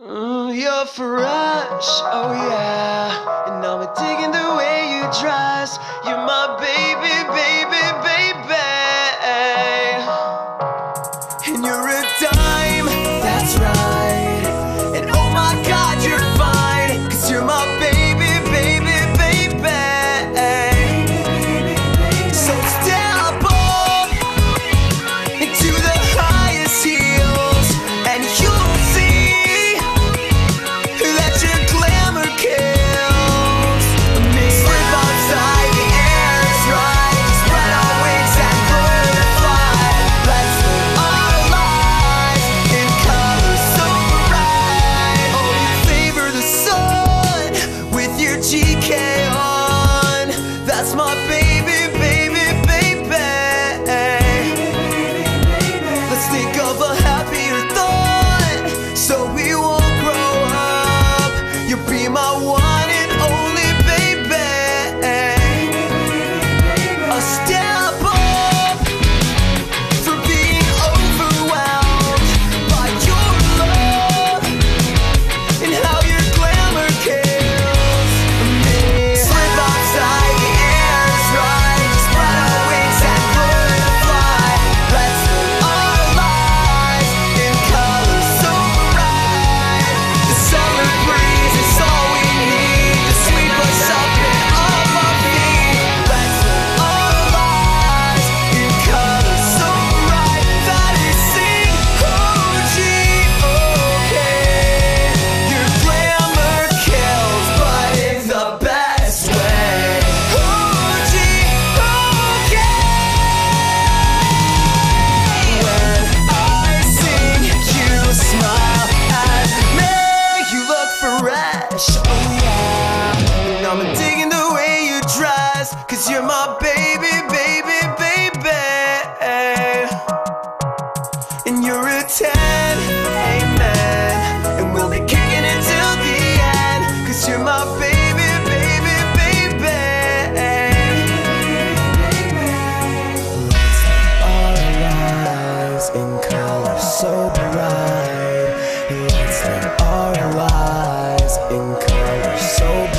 Mm, you're fresh, oh yeah. And I'm digging the way you dress. You're my baby, baby, baby. Cause you're my baby, baby, baby. And you're a 10, amen. And we'll be kicking it till the end. Cause you're my baby, baby, baby. Let's all our lives in color so bright. Let's live our lives in color so bright.